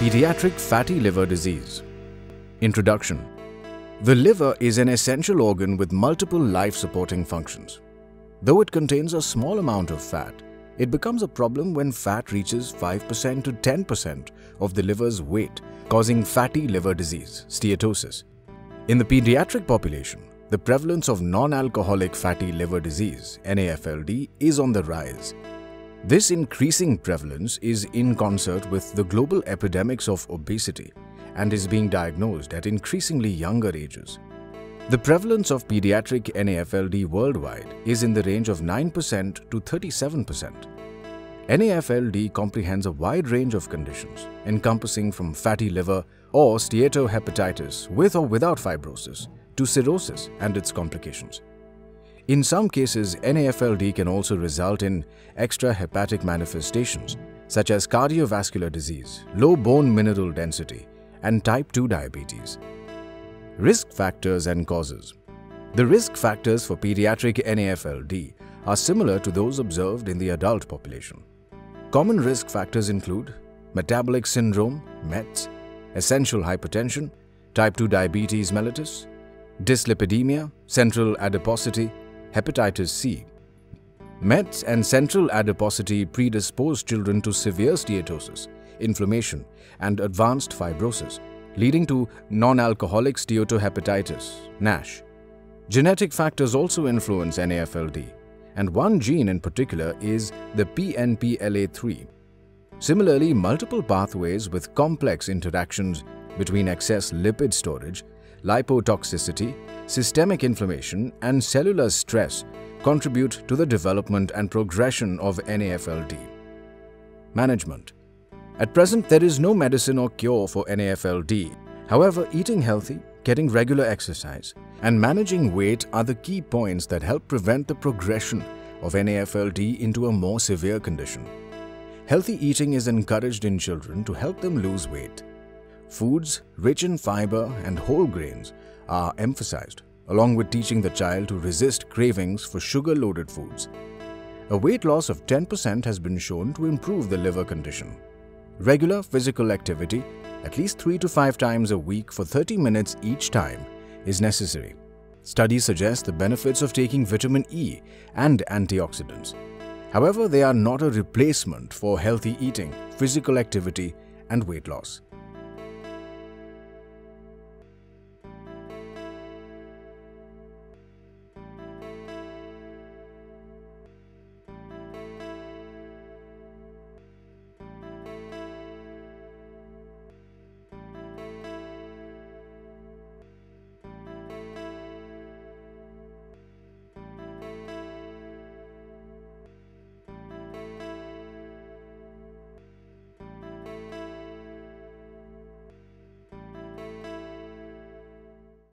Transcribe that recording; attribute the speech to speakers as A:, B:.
A: Pediatric fatty liver disease. Introduction The liver is an essential organ with multiple life supporting functions. Though it contains a small amount of fat, it becomes a problem when fat reaches 5% to 10% of the liver's weight, causing fatty liver disease, steatosis. In the pediatric population, the prevalence of non-alcoholic fatty liver disease, NAFLD, is on the rise. This increasing prevalence is in concert with the global epidemics of obesity and is being diagnosed at increasingly younger ages. The prevalence of pediatric NAFLD worldwide is in the range of 9% to 37%. NAFLD comprehends a wide range of conditions encompassing from fatty liver or steatohepatitis with or without fibrosis to cirrhosis and its complications. In some cases, NAFLD can also result in extrahepatic manifestations such as cardiovascular disease, low bone mineral density, and type 2 diabetes. Risk factors and causes The risk factors for pediatric NAFLD are similar to those observed in the adult population. Common risk factors include metabolic syndrome, METS, essential hypertension, type 2 diabetes mellitus, dyslipidemia, central adiposity, hepatitis C. METS and central adiposity predispose children to severe steatosis, inflammation, and advanced fibrosis, leading to non-alcoholic steatohepatitis, NASH. Genetic factors also influence NAFLD, and one gene in particular is the PNPLA3. Similarly, multiple pathways with complex interactions between excess lipid storage, lipotoxicity, systemic inflammation, and cellular stress contribute to the development and progression of NAFLD. Management At present, there is no medicine or cure for NAFLD. However, eating healthy, getting regular exercise, and managing weight are the key points that help prevent the progression of NAFLD into a more severe condition. Healthy eating is encouraged in children to help them lose weight. Foods rich in fiber and whole grains are emphasized, along with teaching the child to resist cravings for sugar-loaded foods. A weight loss of 10% has been shown to improve the liver condition. Regular physical activity, at least 3 to 5 times a week for 30 minutes each time, is necessary. Studies suggest the benefits of taking vitamin E and antioxidants. However, they are not a replacement for healthy eating, physical activity, and weight loss.